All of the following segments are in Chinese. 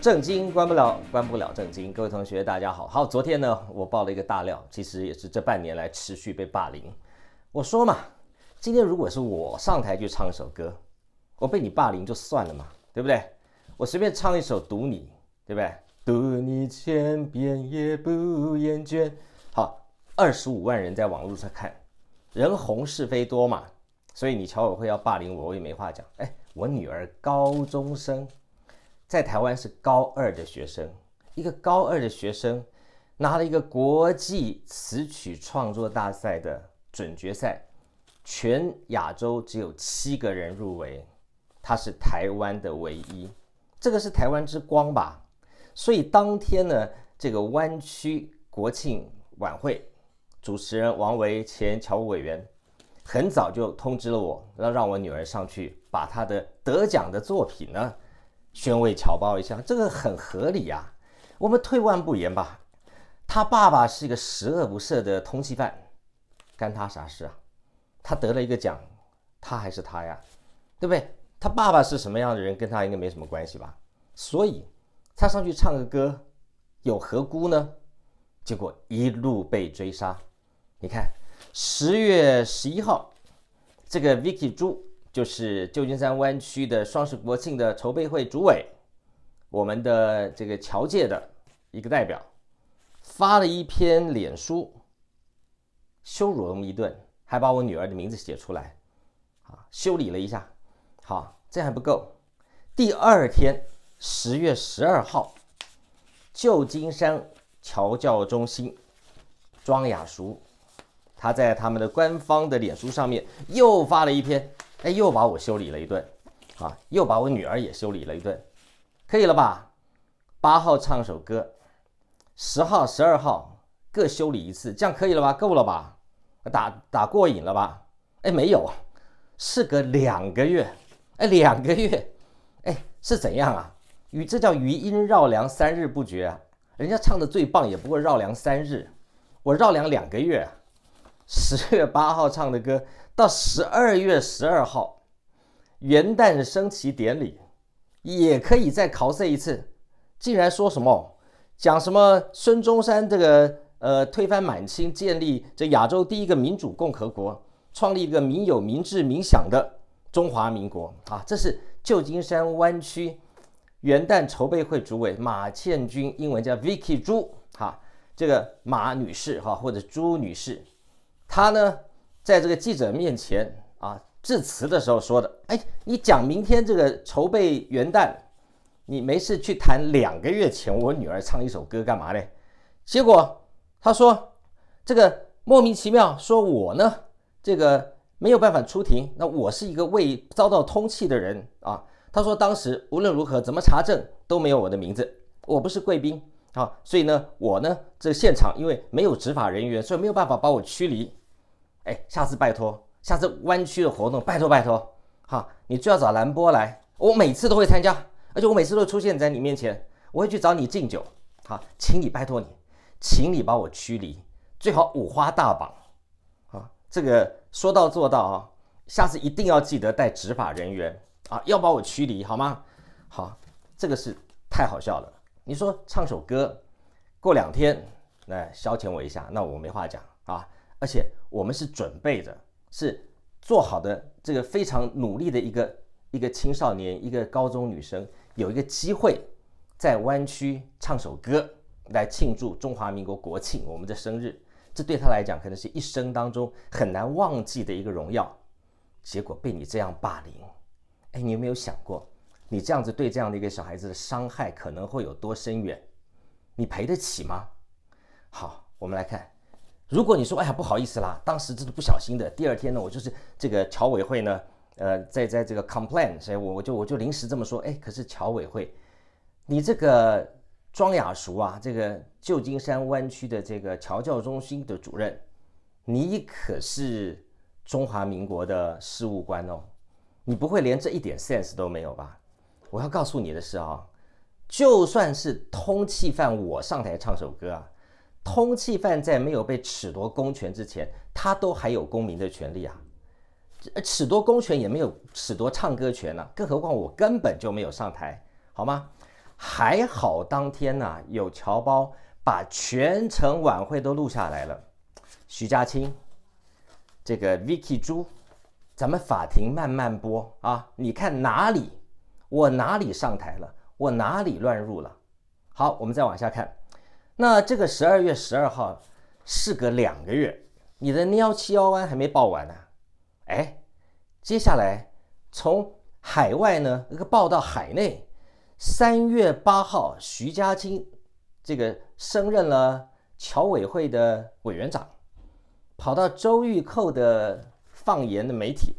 正经关不了，关不了正经。各位同学，大家好。好，昨天呢，我爆了一个大料，其实也是这半年来持续被霸凌。我说嘛，今天如果是我上台去唱一首歌，我被你霸凌就算了嘛，对不对？我随便唱一首《读你》，对不对？读你千遍也不厌倦。好，二十五万人在网络上看，人红是非多嘛，所以你乔委会要霸凌我，我也没话讲。哎，我女儿高中生。在台湾是高二的学生，一个高二的学生拿了一个国际词曲创作大赛的准决赛，全亚洲只有七个人入围，他是台湾的唯一，这个是台湾之光吧？所以当天呢，这个湾区国庆晚会主持人王维前侨务委员很早就通知了我，要让我女儿上去把她的得奖的作品呢。宣慰侨胞一下，这个很合理呀。我们退万步言吧，他爸爸是一个十恶不赦的通缉犯，干他啥事啊？他得了一个奖，他还是他呀，对不对？他爸爸是什么样的人，跟他应该没什么关系吧？所以他上去唱个歌，有何辜呢？结果一路被追杀。你看，十月十一号，这个 Vicky 朱。就是旧金山湾区的双十国庆的筹备会主委，我们的这个侨界的一个代表，发了一篇脸书，羞辱了我们一顿，还把我女儿的名字写出来，啊，修理了一下。好，这还不够。第二天，十月十二号，旧金山侨教中心庄雅淑，他在他们的官方的脸书上面又发了一篇。哎，又把我修理了一顿，啊，又把我女儿也修理了一顿，可以了吧？八号唱首歌，十号、十二号各修理一次，这样可以了吧？够了吧？打打过瘾了吧？哎，没有，事隔两个月，哎，两个月，哎，是怎样啊？与这叫余音绕梁三日不绝啊！人家唱的最棒也不过绕梁三日，我绕梁两个月。十月八号唱的歌。到十二月十二号，元旦升旗典礼，也可以再考试一次。竟然说什么讲什么孙中山这个呃推翻满清，建立这亚洲第一个民主共和国，创立一个民有、民治、民享的中华民国啊！这是旧金山湾区元旦筹备会主委马倩君，英文叫 Vicky 朱哈，这个马女士哈或者朱女士，她呢？在这个记者面前啊致辞的时候说的，哎，你讲明天这个筹备元旦，你没事去谈两个月前我女儿唱一首歌干嘛嘞？结果他说这个莫名其妙，说我呢这个没有办法出庭，那我是一个未遭到通缉的人啊。他说当时无论如何怎么查证都没有我的名字，我不是贵宾啊，所以呢我呢这现场因为没有执法人员，所以没有办法把我驱离。哎，下次拜托，下次湾区的活动拜托拜托，哈，你最好找兰波来，我每次都会参加，而且我每次都出现在你面前，我会去找你敬酒，好，请你拜托你，请你把我驱离，最好五花大绑，啊，这个说到做到啊，下次一定要记得带执法人员。啊，要把我驱离好吗？好，这个是太好笑了，你说唱首歌，过两天来消遣我一下，那我没话讲。啊。而且我们是准备着，是做好的这个非常努力的一个一个青少年，一个高中女生，有一个机会在湾区唱首歌来庆祝中华民国国庆，我们的生日，这对他来讲可能是一生当中很难忘记的一个荣耀。结果被你这样霸凌，哎，你有没有想过，你这样子对这样的一个小孩子的伤害可能会有多深远？你赔得起吗？好，我们来看。如果你说哎呀不好意思啦，当时真的不小心的。第二天呢，我就是这个侨委会呢，呃，在在这个 complain，所以我我就我就临时这么说。哎，可是侨委会，你这个庄雅淑啊，这个旧金山湾区的这个侨教中心的主任，你可是中华民国的事务官哦，你不会连这一点 sense 都没有吧？我要告诉你的是啊，就算是通气犯，我上台唱首歌啊。通缉犯在没有被褫夺公权之前，他都还有公民的权利啊。褫夺公权也没有褫夺唱歌权呢，更何况我根本就没有上台，好吗？还好当天呢有侨胞把全程晚会都录下来了。徐家清，这个 Vicky 朱，咱们法庭慢慢播啊，你看哪里我哪里上台了，我哪里乱入了。好，我们再往下看，那这个十二月十二号，事隔两个月，你的幺七幺湾还没报完呢，哎。接下来，从海外呢那个报到海内，三月八号，徐家清这个升任了侨委会的委员长，跑到周玉蔻的放言的媒体，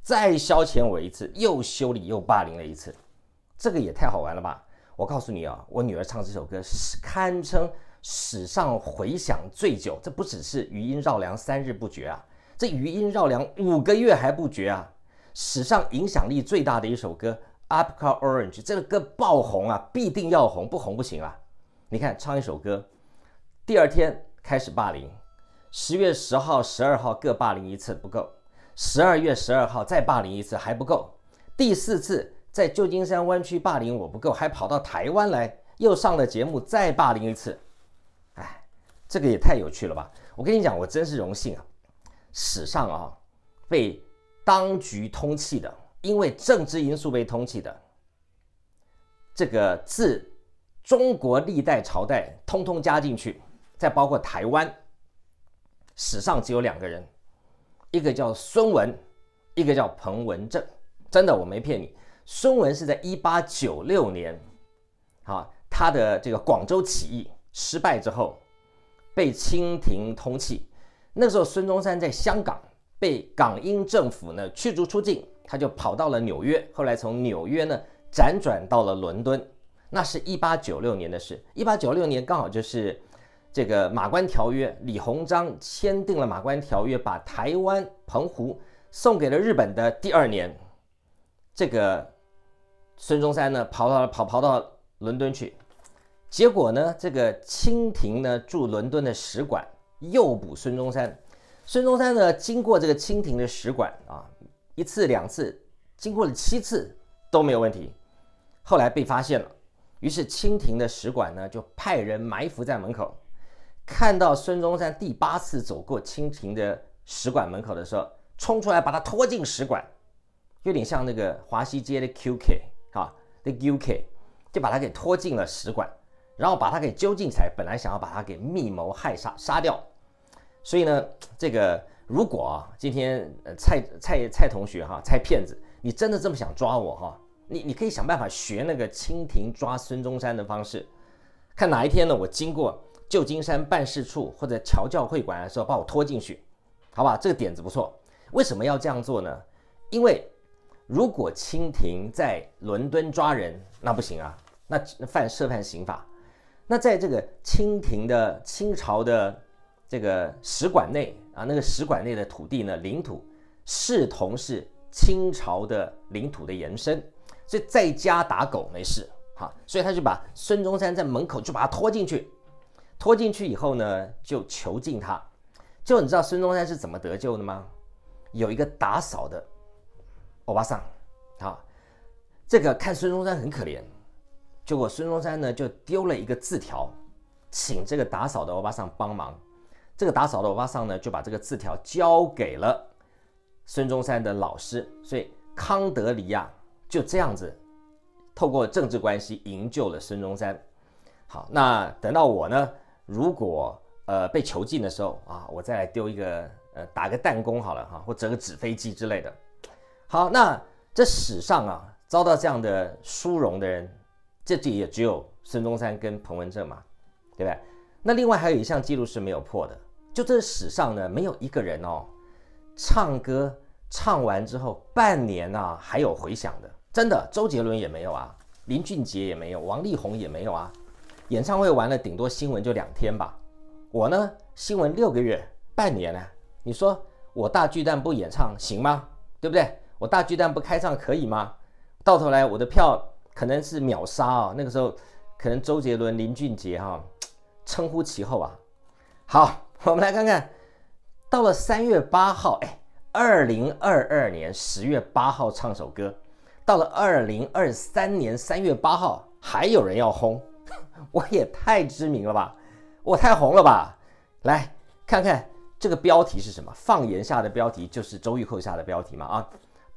再消遣我一次，又修理又霸凌了一次，这个也太好玩了吧！我告诉你啊，我女儿唱这首歌是堪称史上回响最久，这不只是余音绕梁三日不绝啊。这余音绕梁五个月还不绝啊！史上影响力最大的一首歌《u p c a Orange》，这个歌爆红啊，必定要红，不红不行啊！你看，唱一首歌，第二天开始霸凌，十月十号、十二号各霸凌一次不够，十二月十二号再霸凌一次还不够，第四次在旧金山湾区霸凌我不够，还跑到台湾来又上了节目再霸凌一次，哎，这个也太有趣了吧！我跟你讲，我真是荣幸啊！史上啊，被当局通缉的，因为政治因素被通缉的，这个自中国历代朝代通通加进去，再包括台湾，史上只有两个人，一个叫孙文，一个叫彭文正。真的，我没骗你。孙文是在一八九六年，啊，他的这个广州起义失败之后，被清廷通缉。那时候，孙中山在香港被港英政府呢驱逐出境，他就跑到了纽约，后来从纽约呢辗转到了伦敦。那是一八九六年的事。一八九六年刚好就是这个马关条约，李鸿章签订了马关条约，把台湾、澎湖送给了日本的第二年，这个孙中山呢跑到跑跑到伦敦去，结果呢，这个清廷呢驻伦敦的使馆。诱捕孙中山，孙中山呢，经过这个清廷的使馆啊，一次两次，经过了七次都没有问题，后来被发现了，于是清廷的使馆呢就派人埋伏在门口，看到孙中山第八次走过清廷的使馆门口的时候，冲出来把他拖进使馆，有点像那个华西街的 QK 啊，的 UK，就把他给拖进了使馆，然后把他给揪进起来，本来想要把他给密谋害杀杀掉。所以呢，这个如果啊，今天蔡蔡蔡同学哈，蔡骗子，你真的这么想抓我哈，你你可以想办法学那个清廷抓孙中山的方式，看哪一天呢，我经过旧金山办事处或者侨教会馆的时候，把我拖进去，好吧？这个点子不错。为什么要这样做呢？因为如果清廷在伦敦抓人，那不行啊，那犯涉犯刑法。那在这个清廷的清朝的。这个使馆内啊，那个使馆内的土地呢，领土视同是清朝的领土的延伸，所以在家打狗没事哈，所以他就把孙中山在门口就把他拖进去，拖进去以后呢，就囚禁他。就你知道孙中山是怎么得救的吗？有一个打扫的欧巴桑，啊，这个看孙中山很可怜，结果孙中山呢就丢了一个字条，请这个打扫的欧巴桑帮忙。这个打扫的欧巴桑呢，就把这个字条交给了孙中山的老师，所以康德里亚就这样子透过政治关系营救了孙中山。好，那等到我呢，如果呃被囚禁的时候啊，我再来丢一个呃打个弹弓好了哈，或折个纸飞机之类的。好，那这史上啊遭到这样的殊荣的人，这这也只有孙中山跟彭文正嘛，对不对？那另外还有一项记录是没有破的。就这史上呢，没有一个人哦，唱歌唱完之后半年啊还有回响的，真的，周杰伦也没有啊，林俊杰也没有，王力宏也没有啊，演唱会完了顶多新闻就两天吧，我呢新闻六个月半年呢，你说我大巨蛋不演唱行吗？对不对？我大巨蛋不开唱可以吗？到头来我的票可能是秒杀啊，那个时候可能周杰伦、林俊杰哈称呼其后啊，好。我们来看看，到了三月八号，哎，二零二二年十月八号唱首歌，到了二零二三年三月八号还有人要轰，我也太知名了吧，我太红了吧？来看看这个标题是什么？放言下的标题就是周玉蔻下的标题嘛？啊，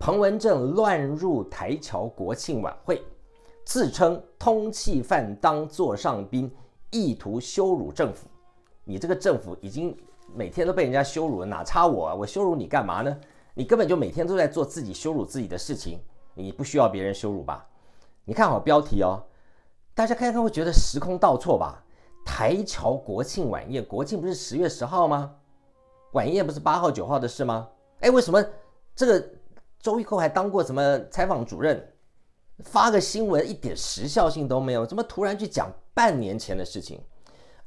彭文正乱入台侨国庆晚会，自称通缉犯当座上宾，意图羞辱政府。你这个政府已经每天都被人家羞辱了，哪差我啊？我羞辱你干嘛呢？你根本就每天都在做自己羞辱自己的事情，你不需要别人羞辱吧？你看好标题哦，大家看看会觉得时空倒错吧？台侨国庆晚宴，国庆不是十月十号吗？晚宴不是八号九号的事吗？哎，为什么这个周玉蔻还当过什么采访主任？发个新闻一点时效性都没有，怎么突然去讲半年前的事情？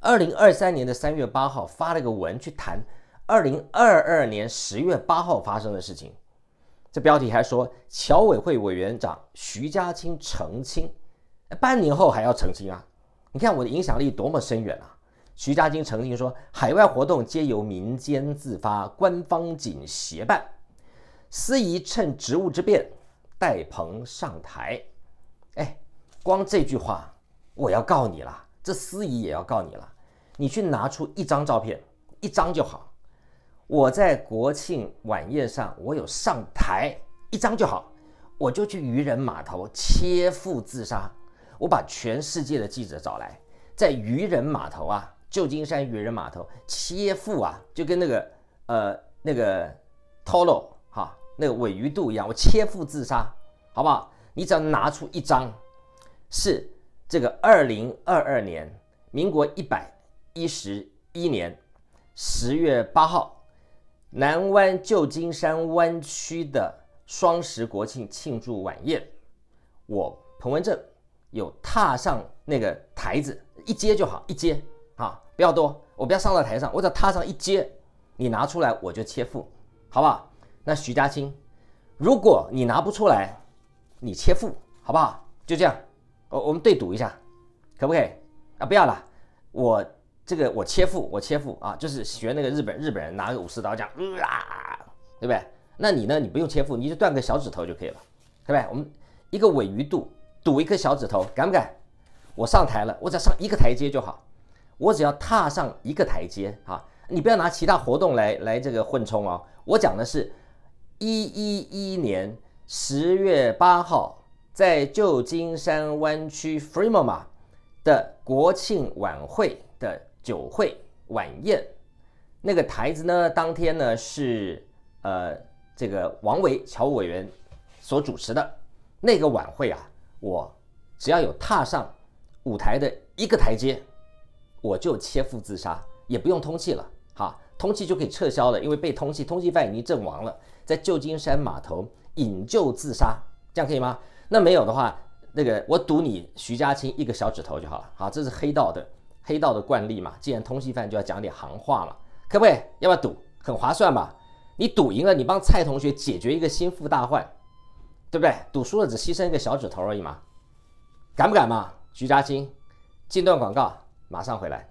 二零二三年的三月八号发了个文去谈二零二二年十月八号发生的事情。这标题还说侨委会委员长徐家清澄清，半年后还要澄清啊？你看我的影响力多么深远啊！徐家清澄清说，海外活动皆由民间自发，官方仅协办。司仪趁职务之便带棚上台。哎，光这句话我要告你了，这司仪也要告你了。你去拿出一张照片，一张就好。我在国庆晚宴上，我有上台一张就好，我就去渔人码头切腹自杀。我把全世界的记者找来，在渔人码头啊，旧金山渔人码头切腹啊，就跟那个呃那个 Tolo 哈那个尾鱼肚一样，我切腹自杀，好不好？你只要拿出一张，是这个二零二二年民国一百一十一年十月八号。南湾旧金山湾区的双十国庆庆祝晚宴，我彭文正有踏上那个台子一接就好，一接啊，不要多，我不要上到台上，我只要踏上一接，你拿出来我就切腹，好不好？那徐家清，如果你拿不出来，你切腹，好不好？就这样，我我们对赌一下，可不可以？啊，不要了，我。这个我切腹，我切腹啊，就是学那个日本日本人拿个武士刀这样，啊，对不对？那你呢？你不用切腹，你就断个小指头就可以了，对不对？我们一个尾鱼肚赌一颗小指头，敢不敢？我上台了，我只要上一个台阶就好，我只要踏上一个台阶啊！你不要拿其他活动来来这个混充哦。我讲的是，一一一年十月八号在旧金山湾区 Fremont 的国庆晚会的。酒会晚宴，那个台子呢？当天呢是呃这个王维侨委员所主持的那个晚会啊。我只要有踏上舞台的一个台阶，我就切腹自杀，也不用通气了。哈，通气就可以撤销了，因为被通气，通缉犯已经阵亡了，在旧金山码头引咎自杀，这样可以吗？那没有的话，那个我赌你徐家清一个小指头就好了。好，这是黑道的。黑道的惯例嘛，既然通缉犯就要讲点行话嘛，可不可以？要不要赌？很划算吧？你赌赢了，你帮蔡同学解决一个心腹大患，对不对？赌输了只牺牲一个小指头而已嘛，敢不敢嘛？徐家清，进段广告，马上回来。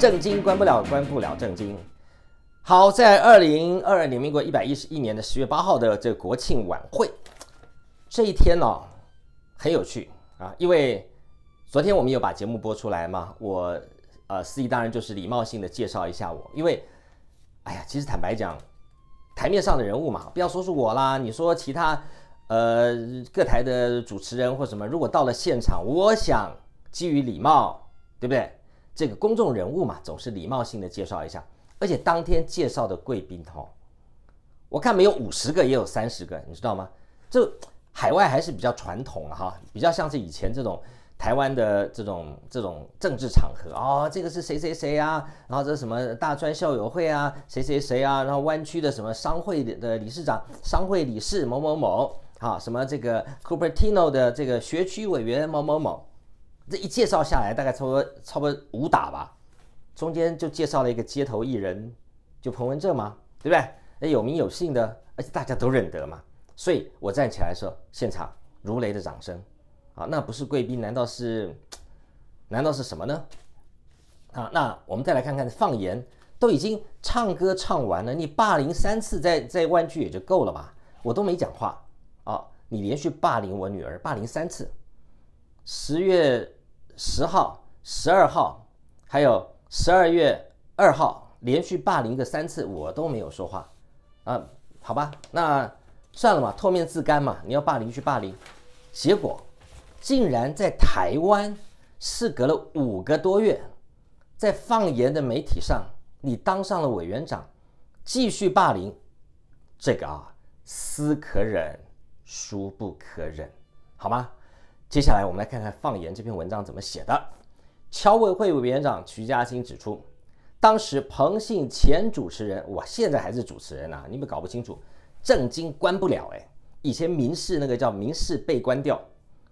正经关不了，关不了正经。好，在二零二二年民国一百一十一年的十月八号的这个国庆晚会，这一天呢很有趣啊，因为昨天我们有把节目播出来嘛，我呃司仪当然就是礼貌性的介绍一下我，因为哎呀，其实坦白讲，台面上的人物嘛，不要说是我啦，你说其他呃各台的主持人或什么，如果到了现场，我想基于礼貌，对不对？这个公众人物嘛，总是礼貌性的介绍一下，而且当天介绍的贵宾哦，我看没有五十个也有三十个，你知道吗？这海外还是比较传统哈，比较像是以前这种台湾的这种这种政治场合哦，这个是谁谁谁啊，然后这什么大专校友会啊，谁谁谁啊，然后湾区的什么商会的理事长、商会理事某某某啊，什么这个 Cupertino 的这个学区委员某某某。这一介绍下来，大概差不多差不多武打吧，中间就介绍了一个街头艺人，就彭文正嘛，对不对？那有名有姓的，而且大家都认得嘛，所以我站起来的时候，现场如雷的掌声，啊，那不是贵宾，难道是，难道是什么呢？啊，那我们再来看看放言，都已经唱歌唱完了，你霸凌三次在在湾区也就够了吧？我都没讲话，啊，你连续霸凌我女儿，霸凌三次，十月。十号、十二号，还有十二月二号，连续霸凌个三次，我都没有说话，啊，好吧，那算了嘛，唾面自干嘛，你要霸凌去霸凌，结果竟然在台湾，事隔了五个多月，在放言的媒体上，你当上了委员长，继续霸凌，这个啊，思可忍，孰不可忍，好吗？接下来我们来看看放言这篇文章怎么写的。侨委会委员长徐嘉欣指出，当时彭姓前主持人，哇，现在还是主持人呐，你们搞不清楚，正经关不了哎。以前民事那个叫民事被关掉，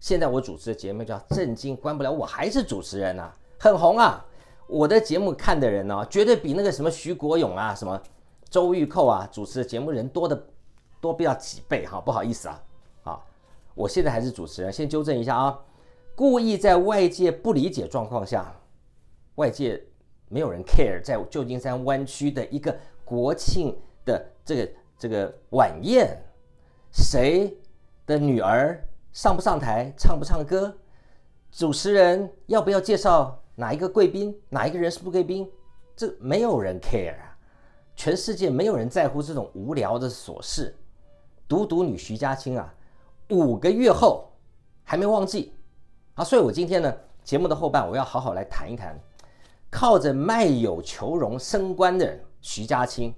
现在我主持的节目叫正经关不了，我还是主持人呐，很红啊。我的节目看的人呢，绝对比那个什么徐国勇啊、什么周玉蔻啊主持的节目人多的多不要几倍哈，不好意思啊。我现在还是主持人，先纠正一下啊！故意在外界不理解状况下，外界没有人 care，在旧金山湾区的一个国庆的这个这个晚宴，谁的女儿上不上台，唱不唱歌，主持人要不要介绍哪一个贵宾，哪一个人是不贵宾，这没有人 care 啊！全世界没有人在乎这种无聊的琐事，独独女徐家清啊！五个月后还没忘记啊，所以我今天呢节目的后半我要好好来谈一谈，靠着卖友求荣升官的人徐家清，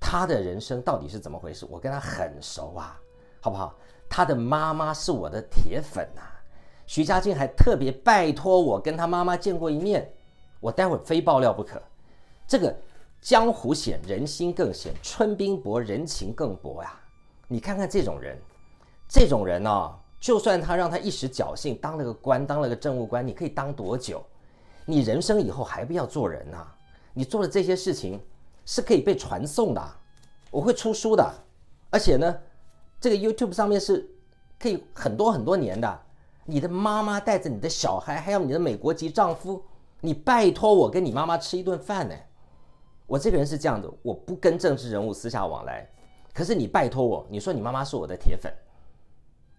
他的人生到底是怎么回事？我跟他很熟啊，好不好？他的妈妈是我的铁粉呐，徐家清还特别拜托我跟他妈妈见过一面，我待会非爆料不可。这个江湖险，人心更险；春冰薄，人情更薄呀。你看看这种人。这种人呢，就算他让他一时侥幸当了个官，当了个政务官，你可以当多久？你人生以后还不要做人呐？你做的这些事情是可以被传颂的，我会出书的，而且呢，这个 YouTube 上面是可以很多很多年的。你的妈妈带着你的小孩，还有你的美国籍丈夫，你拜托我跟你妈妈吃一顿饭呢？我这个人是这样的，我不跟政治人物私下往来，可是你拜托我，你说你妈妈是我的铁粉。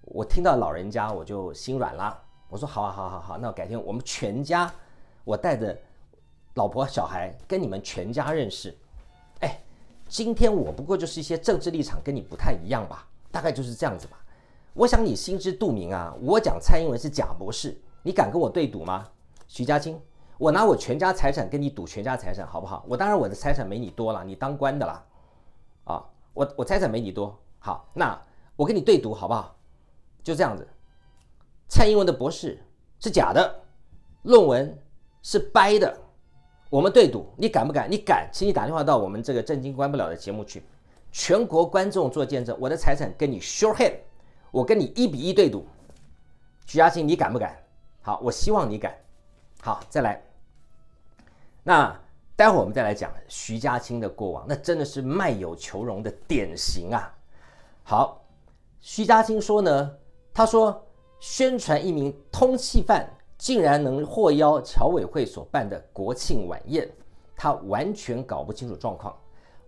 我听到老人家，我就心软了。我说好啊，好好好，那改天我们全家，我带着老婆小孩跟你们全家认识。哎，今天我不过就是一些政治立场跟你不太一样吧，大概就是这样子吧。我想你心知肚明啊。我讲蔡英文是假博士，你敢跟我对赌吗？徐家清，我拿我全家财产跟你赌全家财产好不好？我当然我的财产没你多了，你当官的啦。啊，我我财产没你多，好，那我跟你对赌好不好？就这样子，蔡英文的博士是假的，论文是掰的，我们对赌，你敢不敢？你敢，请你打电话到我们这个震惊关不了的节目去，全国观众做见证，我的财产跟你 sure hand，我跟你一比一对赌，徐嘉欣，你敢不敢？好，我希望你敢。好，再来，那待会儿我们再来讲徐家清的过往，那真的是卖友求荣的典型啊。好，徐家清说呢。他说：“宣传一名通缉犯竟然能获邀侨委会所办的国庆晚宴，他完全搞不清楚状况。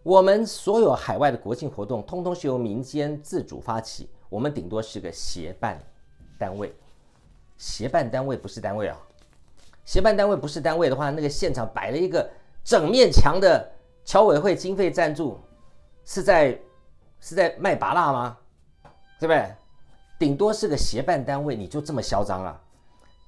我们所有海外的国庆活动，通通是由民间自主发起，我们顶多是个协办单位。协办单位不是单位啊，协办单位不是单位的话，那个现场摆了一个整面墙的侨委会经费赞助，是在是在卖拔蜡吗？对不对？顶多是个协办单位，你就这么嚣张啊？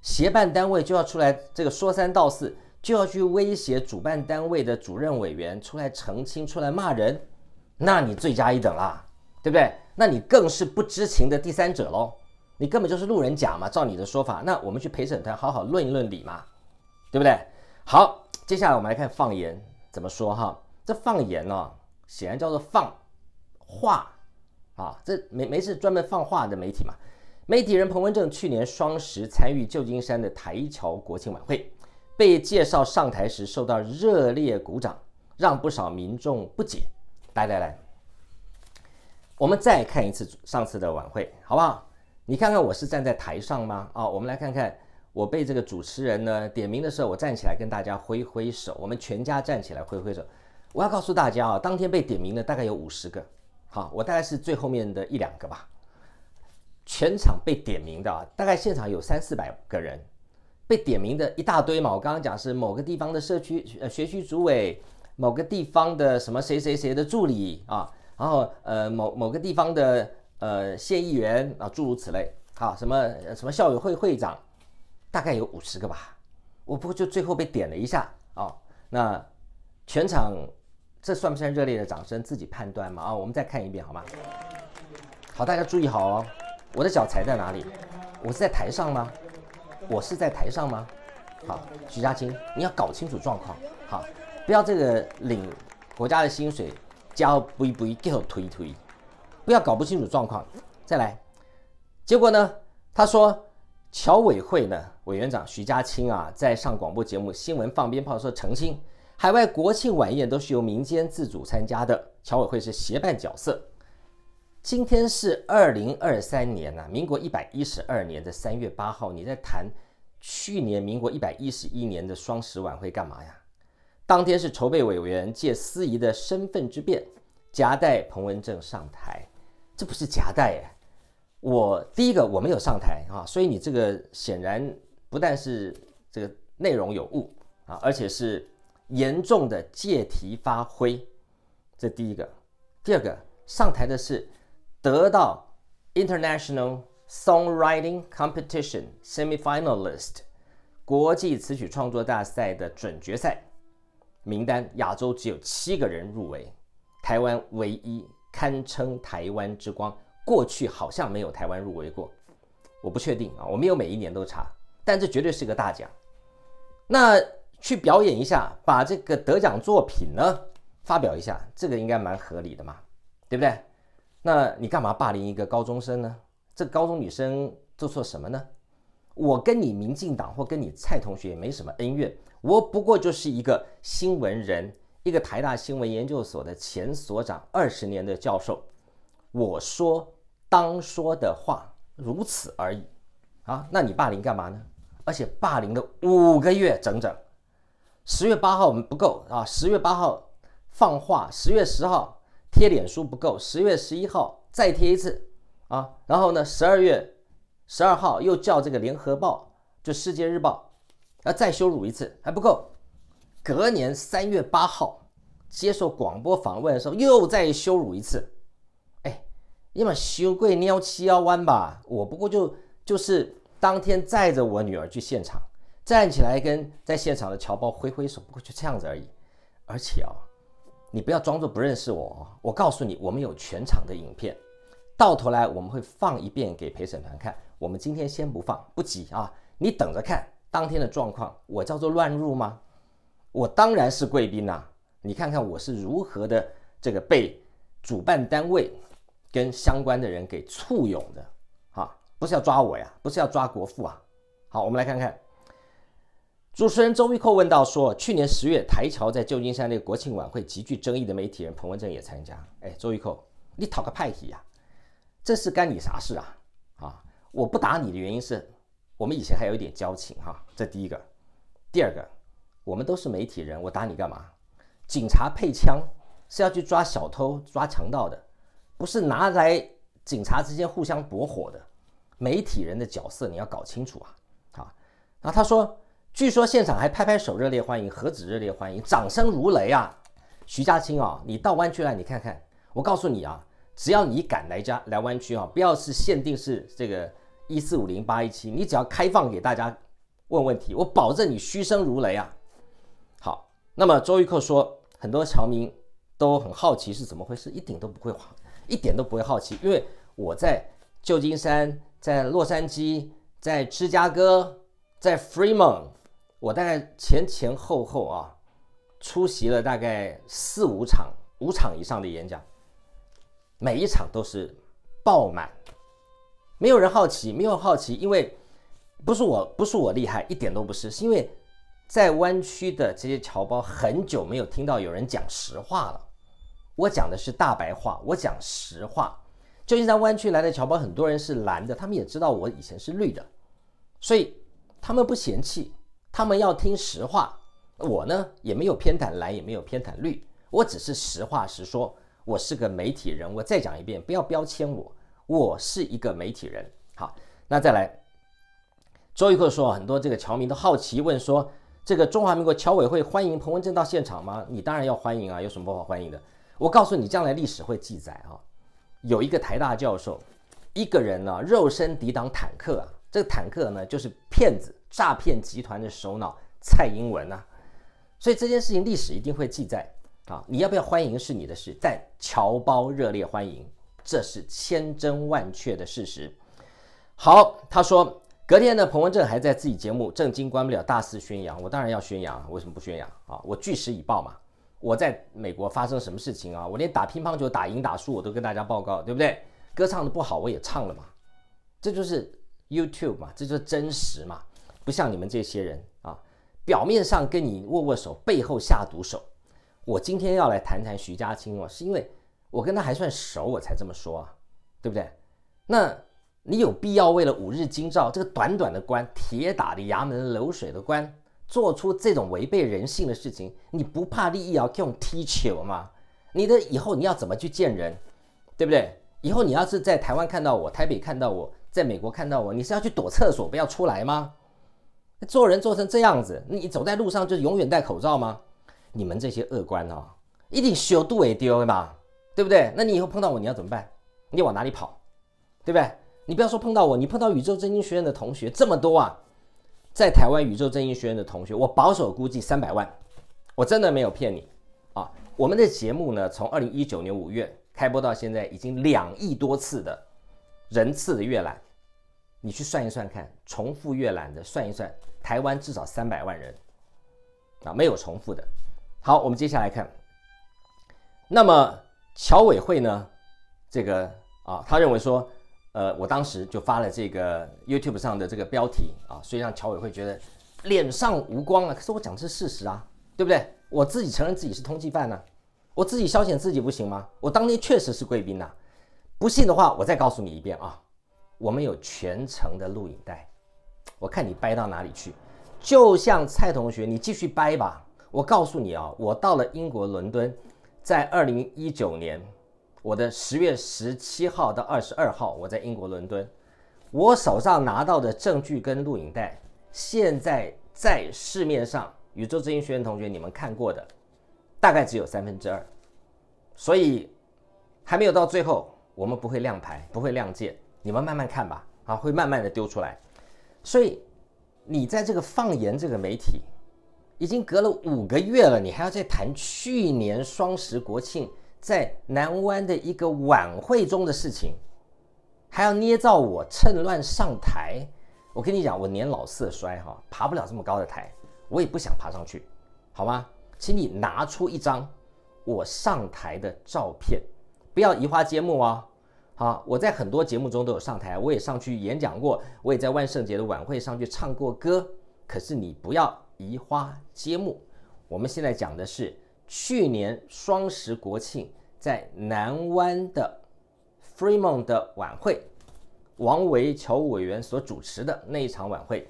协办单位就要出来这个说三道四。就要去威胁主办单位的主任委员出来澄清、出来骂人，那你罪加一等啦，对不对？那你更是不知情的第三者喽，你根本就是路人甲嘛。照你的说法，那我们去陪审团好好论一论理嘛，对不对？好，接下来我们来看放言怎么说哈。这放言呢，显然叫做放话啊，这没没事专门放话的媒体嘛。媒体人彭文正去年双十参与旧金山的台侨国庆晚会。被介绍上台时受到热烈鼓掌，让不少民众不解。来来来，我们再看一次上次的晚会，好不好？你看看我是站在台上吗？啊，我们来看看我被这个主持人呢点名的时候，我站起来跟大家挥挥手，我们全家站起来挥挥手。我要告诉大家啊，当天被点名的大概有五十个，好，我大概是最后面的一两个吧。全场被点名的啊，大概现场有三四百个人。被点名的一大堆嘛，我刚刚讲是某个地方的社区呃学区主委，某个地方的什么谁谁谁的助理啊，然后呃某某个地方的呃县议员啊，诸如此类，好什么什么校友会会长，大概有五十个吧，我不过就最后被点了一下啊，那全场这算不算热烈的掌声？自己判断嘛啊，我们再看一遍好吗？好，大家注意好哦，我的脚踩在哪里？我是在台上吗？我是在台上吗？好，徐家清，你要搞清楚状况，好，不要这个领国家的薪水，交不不给我推推，不要搞不清楚状况。再来，结果呢？他说侨委会呢委员长徐家清啊，在上广播节目新闻放鞭炮说澄清，海外国庆晚宴都是由民间自主参加的，侨委会是协办角色。今天是二零二三年呐，民国一百一十二年的三月八号。你在谈去年民国一百一十一年的双十晚会干嘛呀？当天是筹备委员借司仪的身份之便，夹带彭文正上台，这不是夹带哎。我第一个我没有上台啊，所以你这个显然不但是这个内容有误啊，而且是严重的借题发挥。这第一个，第二个上台的是。得到 International Songwriting Competition Semifinalist 国际词曲创作大赛的准决赛名单，亚洲只有七个人入围，台湾唯一，堪称台湾之光。过去好像没有台湾入围过，我不确定啊，我没有每一年都查，但这绝对是个大奖。那去表演一下，把这个得奖作品呢发表一下，这个应该蛮合理的嘛，对不对？那你干嘛霸凌一个高中生呢？这高中女生做错什么呢？我跟你民进党或跟你蔡同学也没什么恩怨，我不过就是一个新闻人，一个台大新闻研究所的前所长，二十年的教授，我说当说的话如此而已啊！那你霸凌干嘛呢？而且霸凌了五个月整整，十月八号我们不够啊，十月八号放话，十月十号。贴脸书不够，十月十一号再贴一次啊，然后呢，十二月十二号又叫这个联合报，就世界日报，要再羞辱一次还不够，隔年三月八号接受广播访问的时候又再羞辱一次，哎，你把羞愧尿七幺弯吧，我不过就就是当天载着我女儿去现场，站起来跟在现场的侨胞挥挥手，不过就这样子而已，而且啊。你不要装作不认识我，我告诉你，我们有全场的影片，到头来我们会放一遍给陪审团看。我们今天先不放，不急啊，你等着看当天的状况。我叫做乱入吗？我当然是贵宾呐！你看看我是如何的这个被主办单位跟相关的人给簇拥的，哈，不是要抓我呀，不是要抓国父啊。好，我们来看看。主持人周玉蔻问到说：“去年十月，台侨在旧金山那个国庆晚会极具争议的媒体人彭文正也参加。哎，周玉蔻，你讨个派题呀？这是干你啥事啊？啊，我不打你的原因是，我们以前还有一点交情哈。这第一个，第二个，我们都是媒体人，我打你干嘛？警察配枪是要去抓小偷、抓强盗的，不是拿来警察之间互相搏火的。媒体人的角色你要搞清楚啊！啊，然后他说，据说现场还拍拍手热烈欢迎，何止热烈欢迎，掌声如雷啊！徐家清啊，你到湾区来，你看看，我告诉你啊，只要你敢来家来湾区啊，不要是限定是这个一四五零八一七，你只要开放给大家问问题，我保证你嘘声如雷啊！好，那么周玉蔻说。很多侨民都很好奇是怎么回事，一点都不会，一点都不会好奇，因为我在旧金山、在洛杉矶、在芝加哥、在 Fremont，我大概前前后后啊出席了大概四五场、五场以上的演讲，每一场都是爆满，没有人好奇，没有好奇，因为不是我不是我厉害，一点都不是，是因为。在湾区的这些侨胞很久没有听到有人讲实话了。我讲的是大白话，我讲实话。旧金山湾区来的侨胞，很多人是蓝的，他们也知道我以前是绿的，所以他们不嫌弃，他们要听实话。我呢也没有偏袒蓝，也没有偏袒绿，我只是实话实说。我是个媒体人，我再讲一遍，不要标签我，我是一个媒体人。好，那再来，周玉克说，很多这个侨民都好奇问说。这个中华民国侨委会欢迎彭文正到现场吗？你当然要欢迎啊，有什么不好欢迎的？我告诉你，将来历史会记载啊，有一个台大教授，一个人呢，肉身抵挡坦克啊，这个坦克呢，就是骗子、诈骗集团的首脑蔡英文呐，所以这件事情历史一定会记载啊。你要不要欢迎是你的事，但侨胞热烈欢迎，这是千真万确的事实。好，他说。隔天呢，彭文正还在自己节目正经关不了大肆宣扬，我当然要宣扬，为什么不宣扬啊？我据实以报嘛，我在美国发生什么事情啊？我连打乒乓球打赢打输我都跟大家报告，对不对？歌唱的不好我也唱了嘛，这就是 YouTube 嘛，这就是真实嘛，不像你们这些人啊，表面上跟你握握手，背后下毒手。我今天要来谈谈徐家清哦，是因为我跟他还算熟，我才这么说啊，对不对？那。你有必要为了五日金照这个短短的官，铁打的衙门流水的官，做出这种违背人性的事情？你不怕利益要用踢球吗？你的以后你要怎么去见人，对不对？以后你要是在台湾看到我，台北看到我，在美国看到我，你是要去躲厕所不要出来吗？做人做成这样子，你走在路上就永远戴口罩吗？你们这些恶官哦，一定修度也丢嘛，对不对？那你以后碰到我你要怎么办？你往哪里跑？对不对？你不要说碰到我，你碰到宇宙真经学院的同学这么多啊，在台湾宇宙真经学院的同学，我保守估计三百万，我真的没有骗你啊。我们的节目呢，从二零一九年五月开播到现在，已经两亿多次的人次的阅览，你去算一算看，重复阅览的算一算，台湾至少三百万人啊，没有重复的。好，我们接下来看，那么侨委会呢，这个啊，他认为说。呃，我当时就发了这个 YouTube 上的这个标题啊，所以让侨委会觉得脸上无光啊。可是我讲的是事实啊，对不对？我自己承认自己是通缉犯呢，我自己消遣自己不行吗？我当天确实是贵宾呐，不信的话，我再告诉你一遍啊，我们有全程的录影带，我看你掰到哪里去。就像蔡同学，你继续掰吧。我告诉你啊，我到了英国伦敦，在二零一九年。我的十月十七号到二十二号，我在英国伦敦，我手上拿到的证据跟录影带，现在在市面上，宇宙之音学院同学你们看过的，大概只有三分之二，所以还没有到最后，我们不会亮牌，不会亮剑，你们慢慢看吧，啊，会慢慢的丢出来。所以你在这个放言这个媒体，已经隔了五个月了，你还要再谈去年双十国庆？在南湾的一个晚会中的事情，还要捏造我趁乱上台。我跟你讲，我年老色衰哈，爬不了这么高的台，我也不想爬上去，好吗？请你拿出一张我上台的照片，不要移花接木哦。好，我在很多节目中都有上台，我也上去演讲过，我也在万圣节的晚会上去唱过歌。可是你不要移花接木，我们现在讲的是。去年双十国庆在南湾的 Fremont 的晚会，王维侨委员所主持的那一场晚会，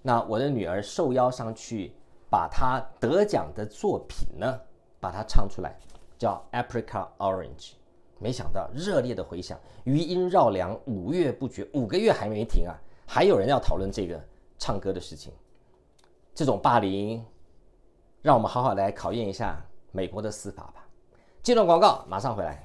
那我的女儿受邀上去把她得奖的作品呢，把它唱出来，叫《Apricot Orange》。没想到热烈的回响，余音绕梁，五月不绝，五个月还没停啊！还有人要讨论这个唱歌的事情，这种霸凌，让我们好好来考验一下美国的司法吧。这段广告，马上回来。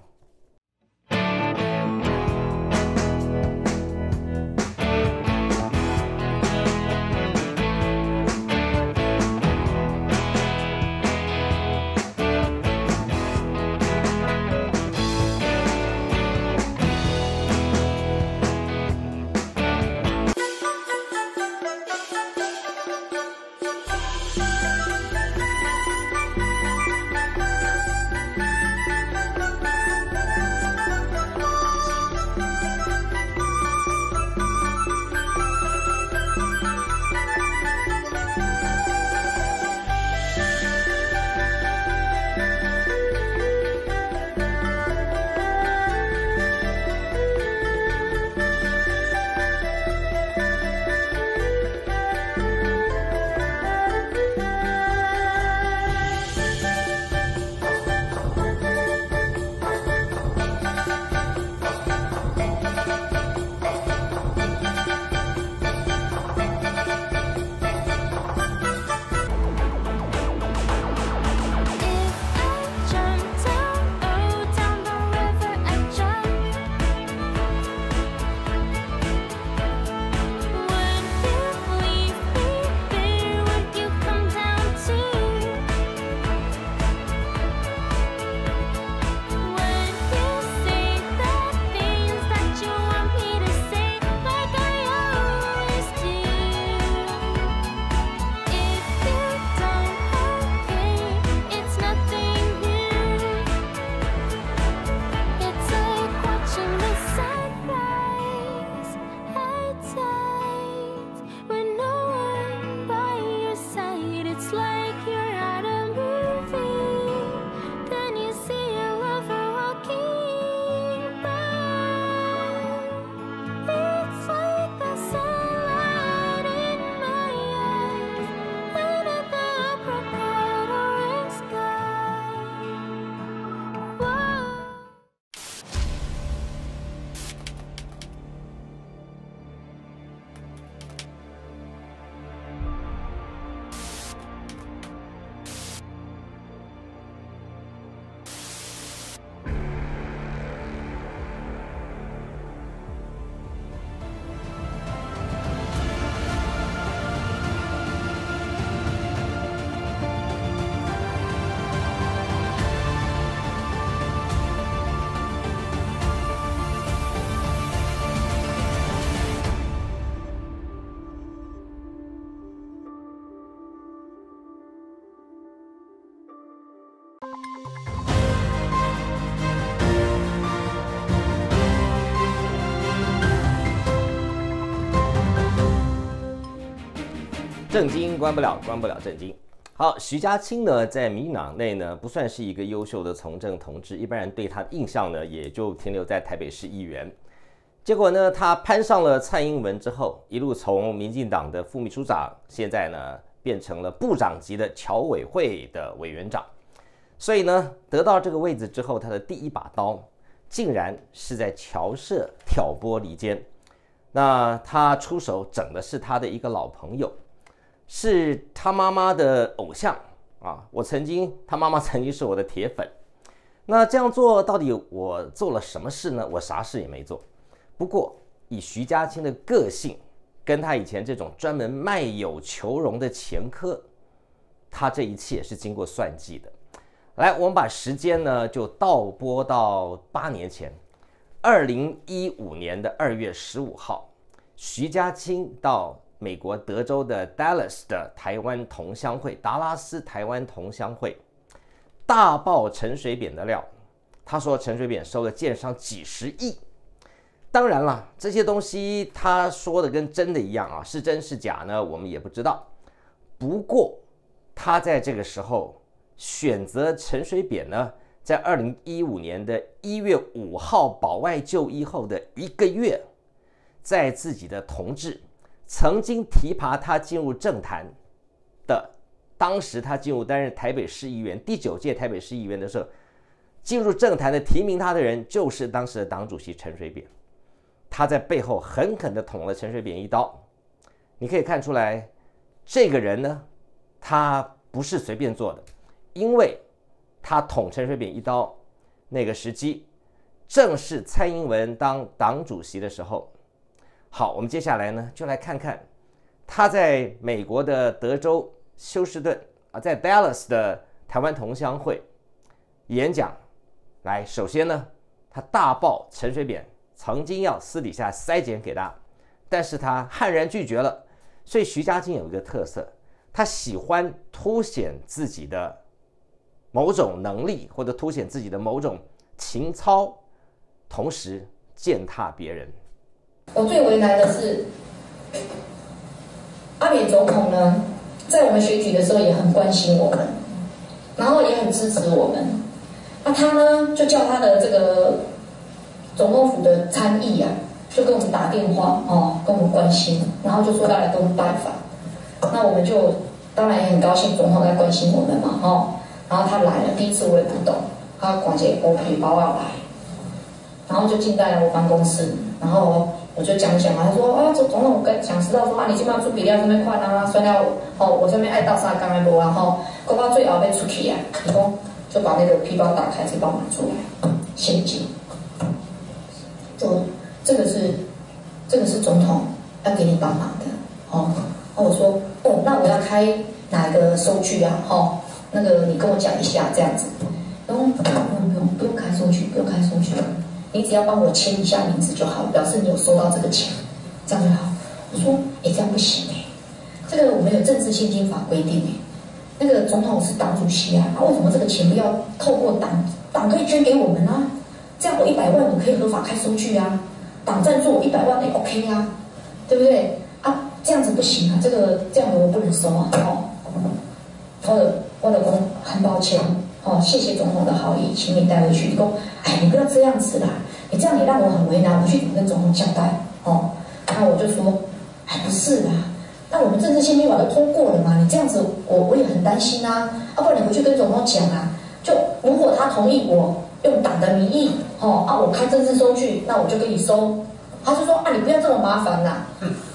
正经关不了，关不了正经。好，徐家清呢，在民进党内呢，不算是一个优秀的从政同志，一般人对他的印象呢，也就停留在台北市议员。结果呢，他攀上了蔡英文之后，一路从民进党的副秘书长，现在呢，变成了部长级的侨委会的委员长。所以呢，得到这个位置之后，他的第一把刀，竟然是在侨社挑拨离间。那他出手整的是他的一个老朋友。是他妈妈的偶像啊！我曾经，他妈妈曾经是我的铁粉。那这样做到底我做了什么事呢？我啥事也没做。不过以徐家清的个性，跟他以前这种专门卖友求荣的前科，他这一切是经过算计的。来，我们把时间呢就倒拨到八年前，二零一五年的二月十五号，徐家清到。美国德州的 Dallas 的台湾同乡会，达拉斯台湾同乡会大爆陈水扁的料。他说陈水扁收了建商几十亿。当然了，这些东西他说的跟真的一样啊，是真是假呢？我们也不知道。不过他在这个时候选择陈水扁呢，在二零一五年的一月五号保外就医后的一个月，在自己的同志。曾经提拔他进入政坛的当时他进入担任台北市议员第九届台北市议员的时候，进入政坛的提名他的人就是当时的党主席陈水扁，他在背后狠狠地捅了陈水扁一刀。你可以看出来，这个人呢，他不是随便做的，因为他捅陈水扁一刀那个时机，正是蔡英文当党主席的时候。好，我们接下来呢，就来看看他在美国的德州休斯顿啊，在 Dallas 的台湾同乡会演讲。来，首先呢，他大爆陈水扁曾经要私底下塞钱给他，但是他悍然拒绝了。所以徐家劲有一个特色，他喜欢凸显自己的某种能力，或者凸显自己的某种情操，同时践踏别人。我最为难的是，阿扁总统呢，在我们选举的时候也很关心我们，然后也很支持我们。那他呢，就叫他的这个总统府的参议啊。就跟我们打电话哦，跟我们关心，然后就说要来跟我们拜访，那我们就当然也很高兴，总统在关心我们嘛，哦，然后他来了，第一次我也不懂，他广结 OK 包要来，然后就进在了我办公室，然后我就讲讲嘛，他说啊，总总统跟想知道说啊，你今晚做比料这边快啊，算了哦，我这边爱到啥刚来播然后刚刚最后被出去啊，然后就把那个皮包打开，再帮我拿出来现金，就。这个是，这个是总统要给你帮忙的，哦。那我说，哦，那我要开哪个收据啊？哦，那个你跟我讲一下这样子。然后不用不用不用开收据，不用开收据，你只要帮我签一下名字就好，表示你有收到这个钱，这样就好。我说，哎，这样不行哎，这个我们有政治现金法规定哎，那个总统是党主席啊，那为什么这个钱不要透过党党可以捐给我们呢？这样我一百万我可以合法开收据啊。党赞助我一百万也 OK 啊，对不对啊？这样子不行啊，这个这样的我不能收啊。哦，我的我的公很抱歉哦，谢谢总统的好意，请你带回去。你说，哎，你不要这样子啦，你这样你让我很为难，我去怎么跟总统交代？哦，那我就说，哎，不是啦，那我们政治宪兵法都通过了嘛，你这样子我我也很担心啊。要不然你回去跟总统讲啊，就如果他同意我。用党的名义，哦啊，我开政治收据，那我就给你收。他就说啊，你不要这么麻烦啦，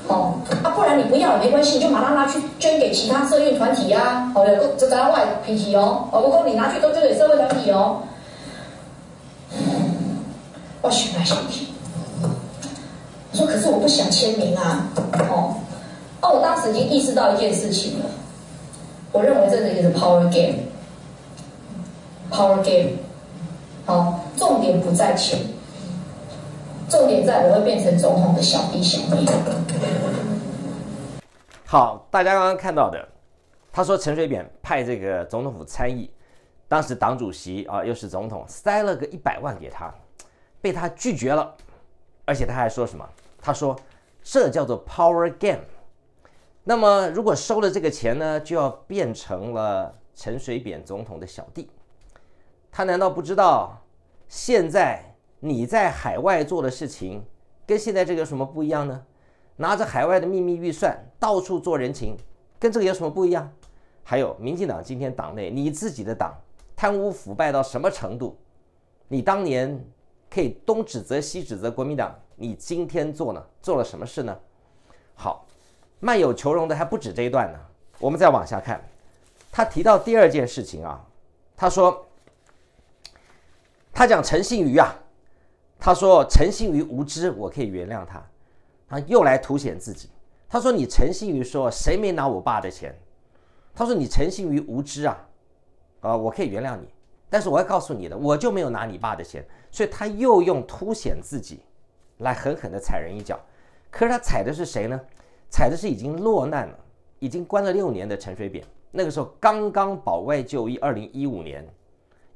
哦啊，不然你不要也没关系，你就马上拿去捐给其他社运团体呀。哦，这在外脾气哦，哦，不过你拿去都捐给社会团体哦。我选来选去，我说可是我不想签名啊，哦，哦，我当时已经意识到一件事情了，我认为这是一个 power game，power game。好，重点不在钱，重点在我会变成总统的小弟小弟。好，大家刚刚看到的，他说陈水扁派这个总统府参议，当时党主席啊又是总统，塞了个一百万给他，被他拒绝了，而且他还说什么？他说这叫做 power game。那么如果收了这个钱呢，就要变成了陈水扁总统的小弟。他难道不知道，现在你在海外做的事情，跟现在这个有什么不一样呢？拿着海外的秘密预算到处做人情，跟这个有什么不一样？还有，民进党今天党内你自己的党贪污腐败到什么程度？你当年可以东指责西指责国民党，你今天做呢？做了什么事呢？好，慢有求荣的还不止这一段呢。我们再往下看，他提到第二件事情啊，他说。他讲陈信瑜啊，他说诚信于无知，我可以原谅他。他又来凸显自己。他说你诚信于说谁没拿我爸的钱？他说你诚信于无知啊，啊，我可以原谅你。但是我要告诉你的，我就没有拿你爸的钱。所以他又用凸显自己，来狠狠的踩人一脚。可是他踩的是谁呢？踩的是已经落难了、已经关了六年的陈水扁。那个时候刚刚保外就医，二零一五年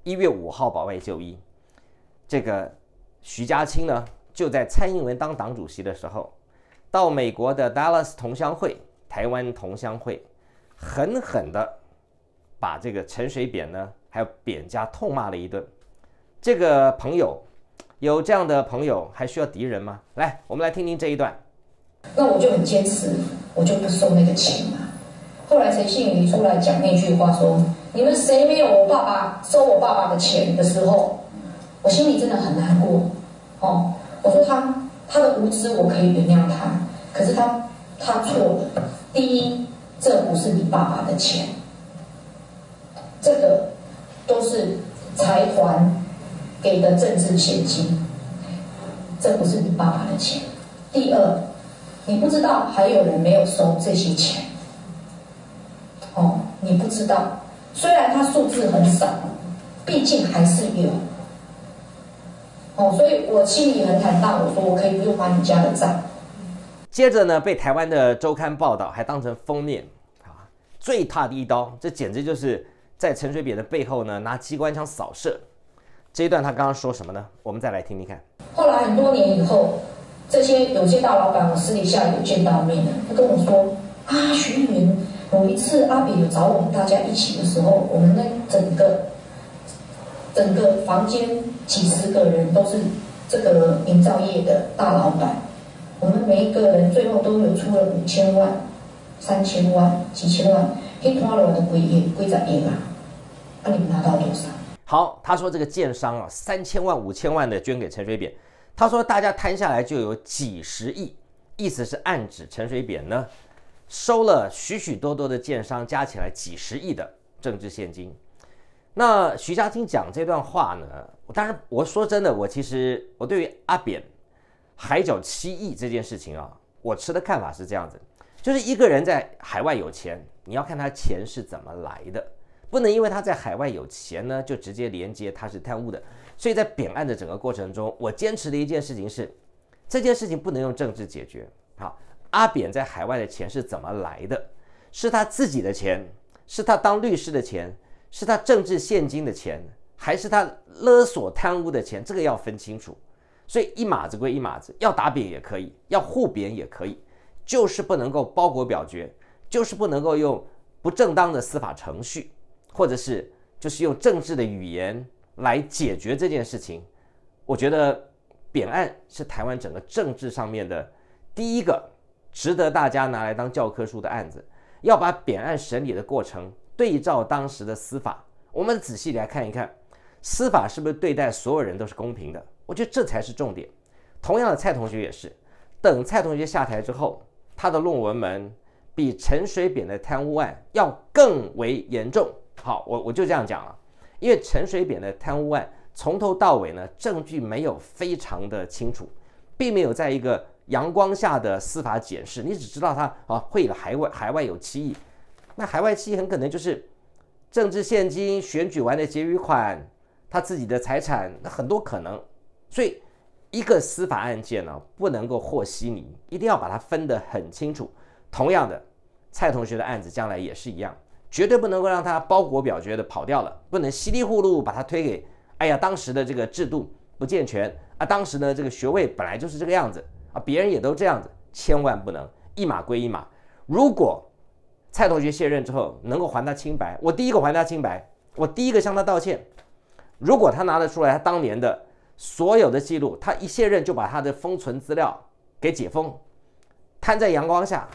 一月五号保外就医。这个徐家清呢，就在蔡英文当党主席的时候，到美国的 Dallas 同乡会、台湾同乡会，狠狠的把这个陈水扁呢，还有扁家痛骂了一顿。这个朋友有这样的朋友，还需要敌人吗？来，我们来听听这一段。那我就很坚持，我就不收那个钱嘛。后来陈信宇出来讲那句话说：“你们谁没有我爸爸收我爸爸的钱的时候，我心里真的很难过。”哦，我说他他的无知我可以原谅他，可是他他错了。第一，这不是你爸爸的钱，这个都是财团给的政治现金，这不是你爸爸的钱。第二，你不知道还有人没有收这些钱。哦，你不知道，虽然他数字很少，毕竟还是有。哦，所以我心里很坦荡，我说我可以不用还你家的账。接着呢，被台湾的周刊报道，还当成封面啊，最大的一刀，这简直就是在陈水扁的背后呢拿机关枪扫射。这一段他刚刚说什么呢？我们再来听听看。后来很多年以后，这些有些大老板，我私底下有见到面的，他跟我说啊，徐云，有一次阿炳有找我们大家一起的时候，我们那整个整个房间几十个人都是这个营造业的大老板，我们每一个人最后都有出了五千万、三千万、几千万，一拖了我的归业归在业啊，那你们拿到多少？好，他说这个建商啊，三千万、五千万的捐给陈水扁，他说大家摊下来就有几十亿，意思是暗指陈水扁呢收了许许多多的建商加起来几十亿的政治现金。那徐家清讲这段话呢，当然我说真的，我其实我对于阿扁海角七亿这件事情啊，我持的看法是这样子，就是一个人在海外有钱，你要看他钱是怎么来的，不能因为他在海外有钱呢，就直接连接他是贪污的。所以在扁案的整个过程中，我坚持的一件事情是，这件事情不能用政治解决。好，阿扁在海外的钱是怎么来的？是他自己的钱，是他当律师的钱。是他政治现金的钱，还是他勒索贪污的钱？这个要分清楚。所以一码子归一码子，要打扁也可以，要护扁也可以，就是不能够包裹表决，就是不能够用不正当的司法程序，或者是就是用政治的语言来解决这件事情。我觉得扁案是台湾整个政治上面的第一个值得大家拿来当教科书的案子，要把扁案审理的过程。对照当时的司法，我们仔细来看一看，司法是不是对待所有人都是公平的？我觉得这才是重点。同样的，蔡同学也是，等蔡同学下台之后，他的论文门比陈水扁的贪污案要更为严重。好，我我就这样讲了，因为陈水扁的贪污案从头到尾呢，证据没有非常的清楚，并没有在一个阳光下的司法检视，你只知道他啊汇了海外海外有七亿。那海外期很可能就是政治现金、选举完的结余款、他自己的财产，那很多可能。所以一个司法案件呢，不能够和稀泥，一定要把它分得很清楚。同样的，蔡同学的案子将来也是一样，绝对不能够让他包裹表决的跑掉了，不能稀里糊涂把他推给，哎呀，当时的这个制度不健全啊，当时呢这个学位本来就是这个样子啊，别人也都这样子，千万不能一码归一码。如果蔡同学卸任之后，能够还他清白，我第一个还他清白，我第一个向他道歉。如果他拿得出来他当年的所有的记录，他一卸任就把他的封存资料给解封，摊在阳光下，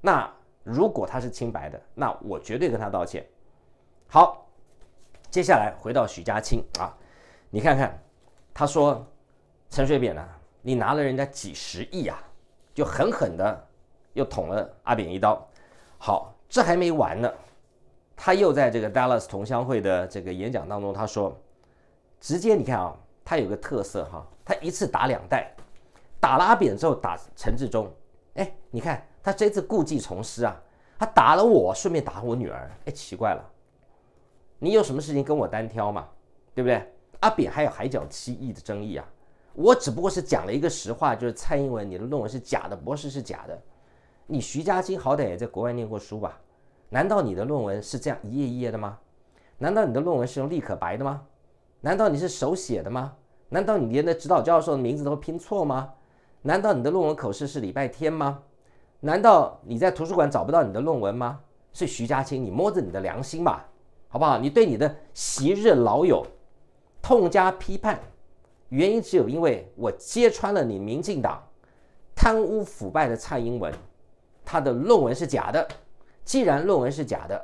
那如果他是清白的，那我绝对跟他道歉。好，接下来回到许家清啊，你看看，他说陈水扁呢，你拿了人家几十亿啊，就狠狠的又捅了阿扁一刀。好，这还没完呢，他又在这个 Dallas 同乡会的这个演讲当中，他说，直接你看啊，他有个特色哈，他一次打两代，打了阿扁之后打陈志忠，哎，你看他这次故技重施啊，他打了我，顺便打我女儿，哎，奇怪了，你有什么事情跟我单挑嘛，对不对？阿扁还有海角七亿的争议啊，我只不过是讲了一个实话，就是蔡英文你的论文是假的，博士是假的。你徐家清好歹也在国外念过书吧？难道你的论文是这样一页一页的吗？难道你的论文是用立可白的吗？难道你是手写的吗？难道你连的指导教授的名字都会拼错吗？难道你的论文口试是礼拜天吗？难道你在图书馆找不到你的论文吗？是徐家清，你摸着你的良心吧，好不好？你对你的昔日老友痛加批判，原因只有因为我揭穿了你民进党贪污腐败的蔡英文。他的论文是假的，既然论文是假的，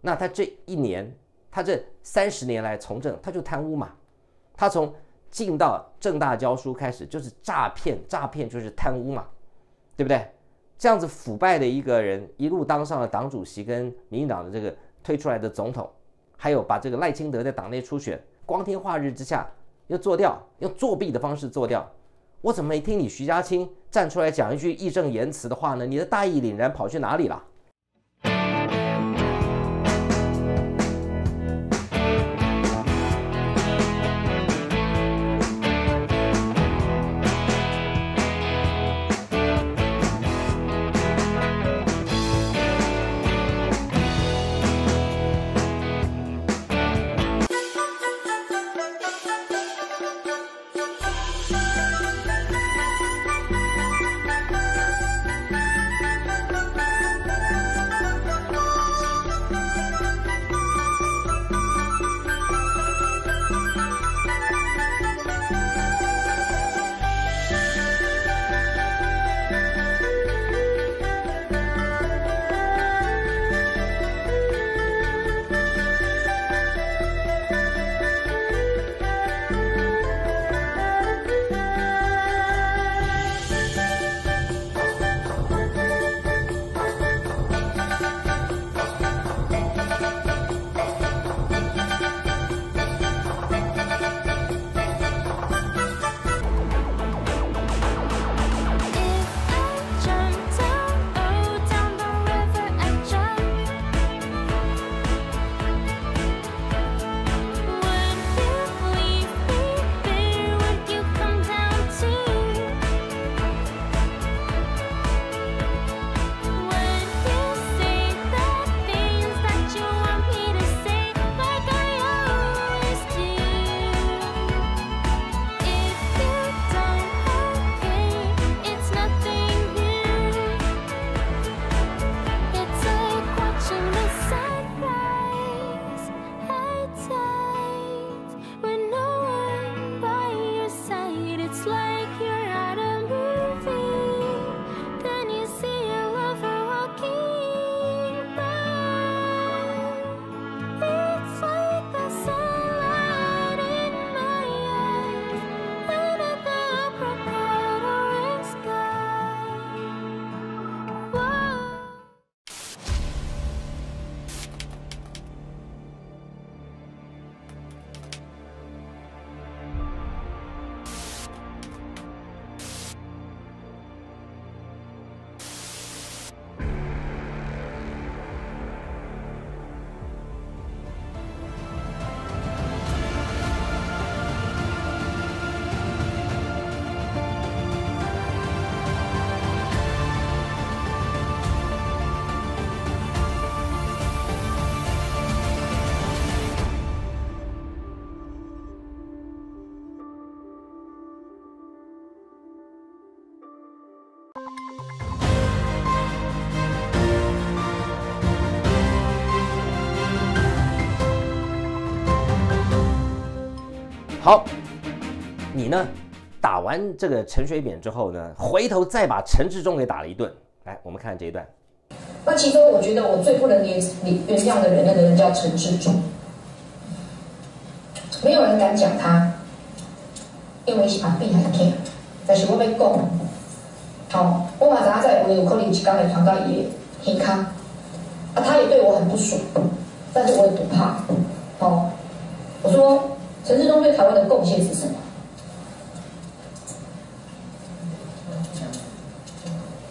那他这一年，他这三十年来从政，他就贪污嘛。他从进到正大教书开始就是诈骗，诈骗就是贪污嘛，对不对？这样子腐败的一个人，一路当上了党主席跟民进党的这个推出来的总统，还有把这个赖清德在党内初选光天化日之下又做掉，用作弊的方式做掉。我怎么没听你徐家清站出来讲一句义正言辞的话呢？你的大义凛然跑去哪里了？好，你呢？打完这个陈水扁之后呢，回头再把陈志忠给打了一顿。来，我们看这一段。那其中我觉得我最不能原原谅的人，那个人叫陈志忠。没有人敢讲他，因为是阿扁还听。但是我要讲，好，我马上在我有可能是刚才传到也很康，啊，他也对我很不爽，但是我也不怕。好，我说。陈志忠对台湾的贡献是什么？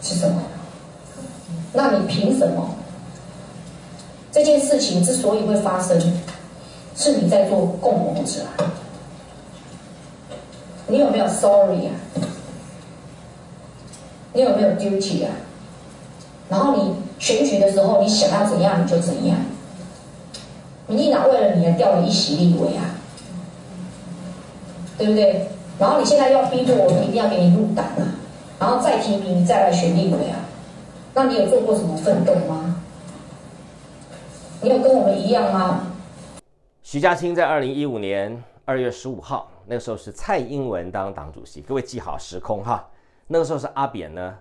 是什么？那你凭什么？这件事情之所以会发生，是你在做共谋者。你有没有 sorry 啊？你有没有 duty 啊？然后你选举的时候，你想要怎样你就怎样。民进党为了你而调了一席立委啊！对不对？然后你现在要逼迫我们一定要给你入党啊，然后再提名你再来选立委啊？那你有做过什么奋斗吗？你有跟我们一样吗？徐家清在二零一五年二月十五号，那个时候是蔡英文当党主席，各位记好时空哈。那个时候是阿扁呢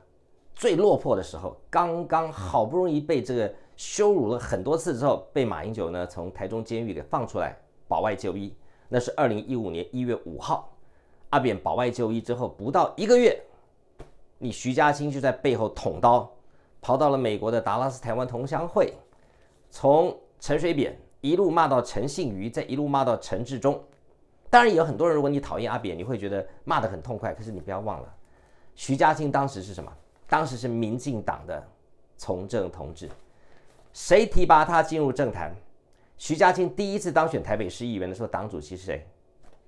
最落魄的时候，刚刚好不容易被这个羞辱了很多次之后，被马英九呢从台中监狱给放出来保外就医。那是二零一五年一月五号，阿扁保外就医之后不到一个月，你徐家清就在背后捅刀，跑到了美国的达拉斯台湾同乡会，从陈水扁一路骂到陈信瑜，再一路骂到陈志忠。当然有很多人，如果你讨厌阿扁，你会觉得骂得很痛快。可是你不要忘了，徐家清当时是什么？当时是民进党的从政同志。谁提拔他进入政坛？徐家清第一次当选台北市议员的时候，党主席是谁？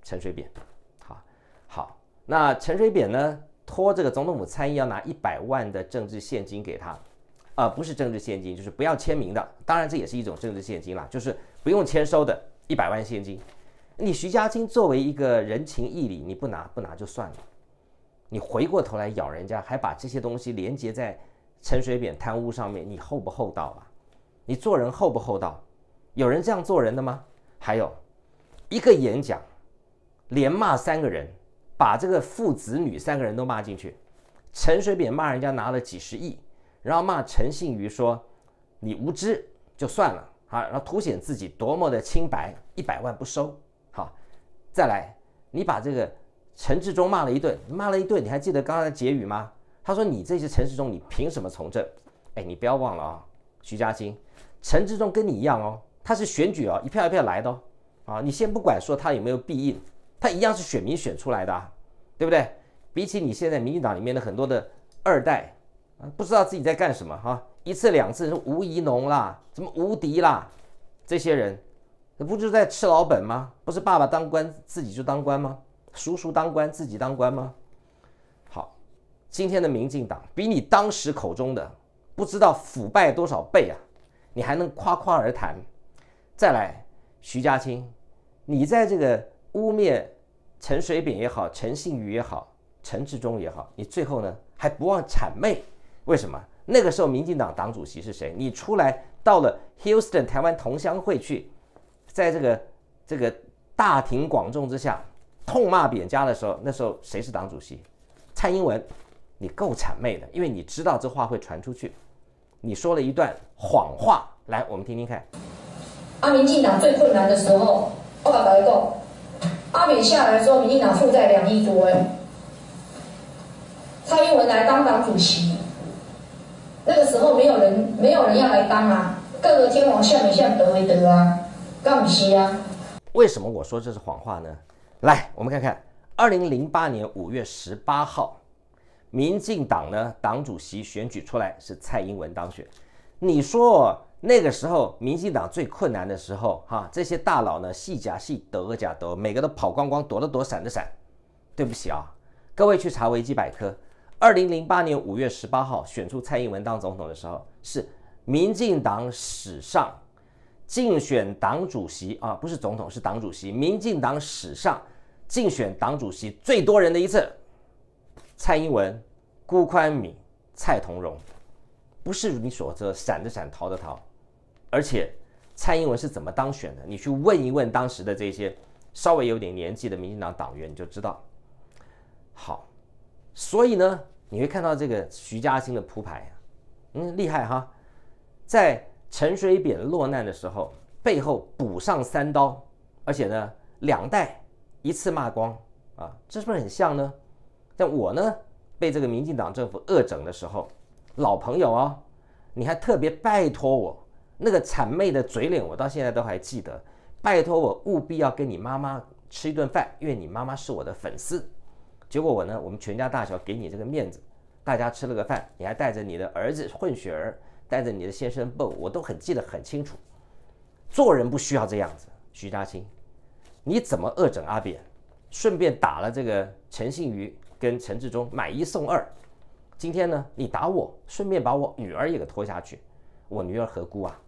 陈水扁。好，好，那陈水扁呢？托这个总统府参议要拿一百万的政治现金给他，啊，不是政治现金，就是不要签名的。当然，这也是一种政治现金啦，就是不用签收的一百万现金。你徐家清作为一个人情义理，你不拿不拿就算了，你回过头来咬人家，还把这些东西连接在陈水扁贪污上面，你厚不厚道啊？你做人厚不厚道？有人这样做人的吗？还有一个演讲，连骂三个人，把这个父子女三个人都骂进去。陈水扁骂人家拿了几十亿，然后骂陈信瑜说你无知就算了啊，然后凸显自己多么的清白，一百万不收。好，再来，你把这个陈志忠骂了一顿，骂了一顿，你还记得刚才的结语吗？他说你这些陈世忠，你凭什么从政？哎，你不要忘了啊，徐嘉清，陈志忠跟你一样哦。他是选举哦，一票一票来的哦，啊，你先不管说他有没有必应，他一样是选民选出来的，对不对？比起你现在民进党里面的很多的二代啊，不知道自己在干什么哈，一次两次是吴怡农啦，什么吴迪啦，这些人，那不就在吃老本吗？不是爸爸当官自己就当官吗？叔叔当官自己当官吗？好，今天的民进党比你当时口中的不知道腐败多少倍啊，你还能夸夸而谈？再来，徐家清，你在这个污蔑陈水扁也好，陈信宇也好，陈志忠也好，你最后呢还不忘谄媚？为什么？那个时候民进党党主席是谁？你出来到了 Houston 台湾同乡会去，在这个这个大庭广众之下痛骂扁家的时候，那时候谁是党主席？蔡英文，你够谄媚的，因为你知道这话会传出去，你说了一段谎话，来，我们听听看。阿民进党最困难的时候，我甲大家讲，阿扁下来之后，民进党负债两亿多哎。蔡英文来当党主席，那个时候没有人，没有人要来当啊，各个天王像不像得为得啊，干不是啊？为什么我说这是谎话呢？来，我们看看，二零零八年五月十八号，民进党呢党主席选举出来是蔡英文当选，你说？那个时候，民进党最困难的时候，哈，这些大佬呢，戏假戏，得假得，每个都跑光光，躲的躲，闪的闪。对不起啊，各位去查维基百科，二零零八年五月十八号选出蔡英文当总统的时候，是民进党史上竞选党主席啊，不是总统，是党主席，民进党史上竞选党主席最多人的一次。蔡英文、辜宽敏、蔡同荣，不是如你所说闪的闪，逃的逃。而且，蔡英文是怎么当选的？你去问一问当时的这些稍微有点年纪的民进党党员，你就知道。好，所以呢，你会看到这个徐嘉欣的铺排，嗯，厉害哈，在陈水扁落难的时候，背后补上三刀，而且呢，两代一次骂光啊，这是不是很像呢？但我呢，被这个民进党政府恶整的时候，老朋友哦，你还特别拜托我。那个谄媚的嘴脸，我到现在都还记得。拜托我务必要跟你妈妈吃一顿饭，因为你妈妈是我的粉丝。结果我呢，我们全家大小给你这个面子，大家吃了个饭，你还带着你的儿子混血儿，带着你的先生蹦，我都很记得很清楚。做人不需要这样子，徐嘉清，你怎么恶整阿扁，顺便打了这个陈信瑜跟陈志忠，买一送二。今天呢，你打我，顺便把我女儿也给拖下去，我女儿何辜啊？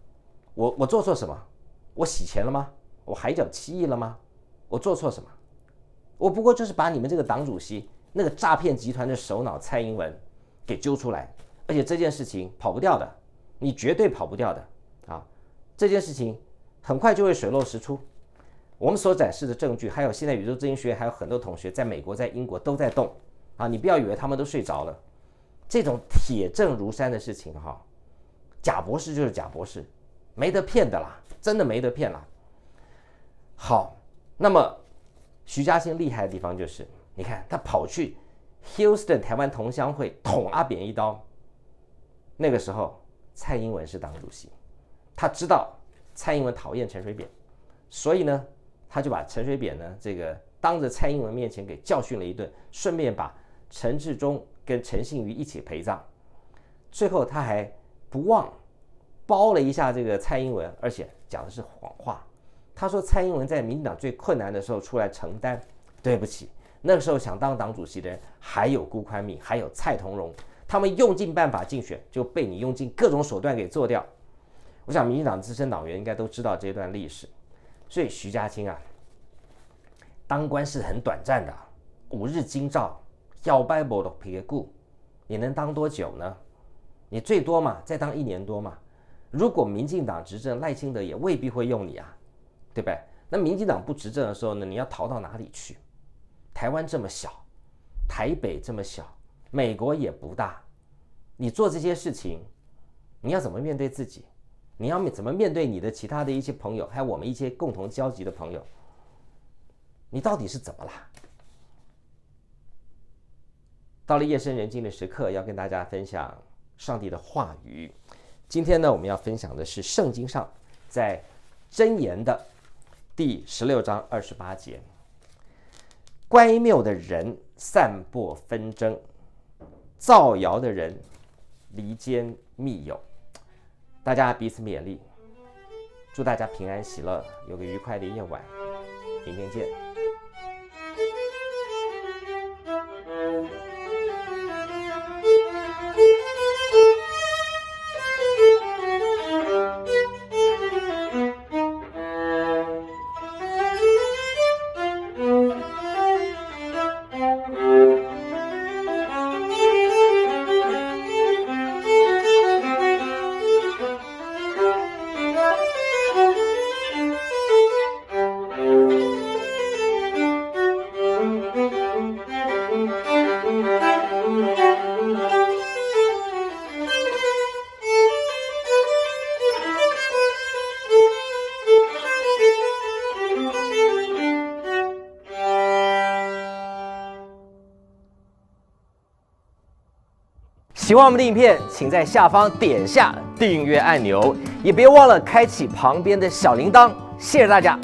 我我做错什么？我洗钱了吗？我海角七亿了吗？我做错什么？我不过就是把你们这个党主席那个诈骗集团的首脑蔡英文给揪出来，而且这件事情跑不掉的，你绝对跑不掉的啊！这件事情很快就会水落石出。我们所展示的证据，还有现在宇宙咨询学院还有很多同学在美国、在英国都在动啊！你不要以为他们都睡着了，这种铁证如山的事情哈。假博士就是假博士，没得骗的啦，真的没得骗啦。好，那么徐嘉欣厉害的地方就是，你看他跑去 Houston 台湾同乡会捅阿扁一刀。那个时候蔡英文是党主席，他知道蔡英文讨厌陈水扁，所以呢，他就把陈水扁呢这个当着蔡英文面前给教训了一顿，顺便把陈志忠跟陈信瑜一起陪葬。最后他还不忘包了一下这个蔡英文，而且讲的是谎话。他说蔡英文在民进党最困难的时候出来承担。对不起，那个时候想当党主席的人还有辜宽敏，还有蔡同荣，他们用尽办法竞选，就被你用尽各种手段给做掉。我想民进党资深党员应该都知道这段历史。所以徐家清啊，当官是很短暂的，五日金照，要拜不的皮固，你能当多久呢？你最多嘛，再当一年多嘛。如果民进党执政，赖清德也未必会用你啊。对不对？那民进党不执政的时候呢？你要逃到哪里去？台湾这么小，台北这么小，美国也不大，你做这些事情，你要怎么面对自己？你要怎么面对你的其他的一些朋友，还有我们一些共同交集的朋友？你到底是怎么了？到了夜深人静的时刻，要跟大家分享上帝的话语。今天呢，我们要分享的是圣经上在箴言的。第十六章二十八节，乖谬的人散播纷争，造谣的人离间密友。大家彼此勉励，祝大家平安喜乐，有个愉快的夜晚，明天见。喜欢我们的影片，请在下方点下订阅按钮，也别忘了开启旁边的小铃铛。谢谢大家。